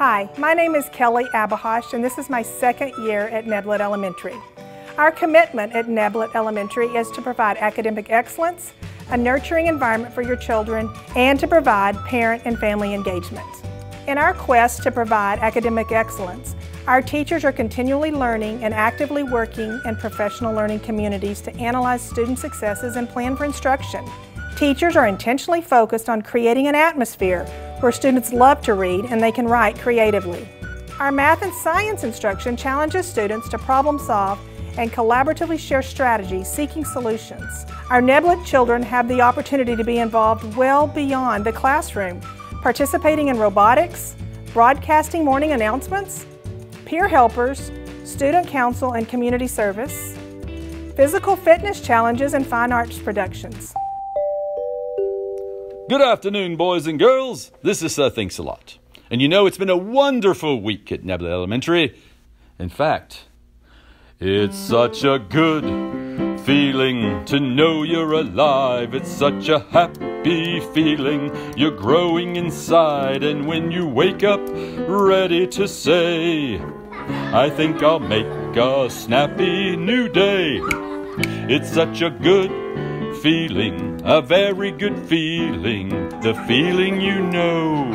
Hi, my name is Kelli Abohosh and this is my second year at Neblett Elementary. Our commitment at Neblett Elementary is to provide academic excellence, a nurturing environment for your children, and to provide parent and family engagement. In our quest to provide academic excellence, our teachers are continually learning and actively working in professional learning communities to analyze student successes and plan for instruction. Teachers are intentionally focused on creating an atmosphere where students love to read and they can write creatively. Our math and science instruction challenges students to problem solve and collaboratively share strategies seeking solutions. Our Neblett children have the opportunity to be involved well beyond the classroom, participating in robotics, broadcasting morning announcements, peer helpers, student council and community service, physical fitness challenges, and fine arts productions. Good afternoon, boys and girls. This is Sir Thinks a Lot. And you know, it's been a wonderful week at Neblett Elementary. In fact, it's such a good feeling to know you're alive. It's such a happy feeling. You're growing inside, and when you wake up ready to say, I think I'll make a snappy new day. It's such a good feeling, a very good feeling, the feeling you know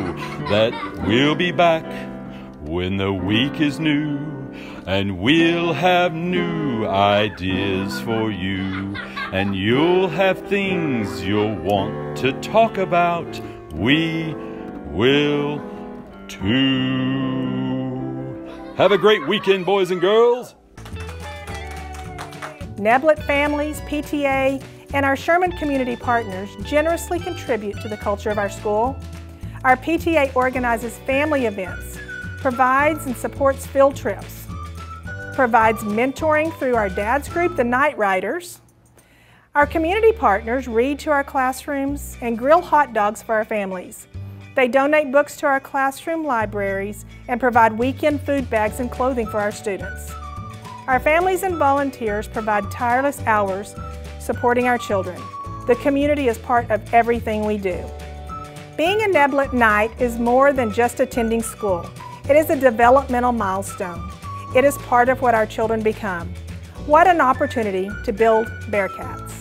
that we'll be back when the week is new and we'll have new ideas for you and you'll have things you'll want to talk about. We will too. Have a great weekend, boys and girls. Neblett families, PTA, and our Sherman community partners generously contribute to the culture of our school. Our PTA organizes family events, provides and supports field trips, provides mentoring through our dad's group, the Night Riders. Our community partners read to our classrooms and grill hot dogs for our families. They donate books to our classroom libraries and provide weekend food bags and clothing for our students. Our families and volunteers provide tireless hours supporting our children. The community is part of everything we do. Being a Neblett Knight is more than just attending school. It is a developmental milestone. It is part of what our children become. What an opportunity to build Bearcat.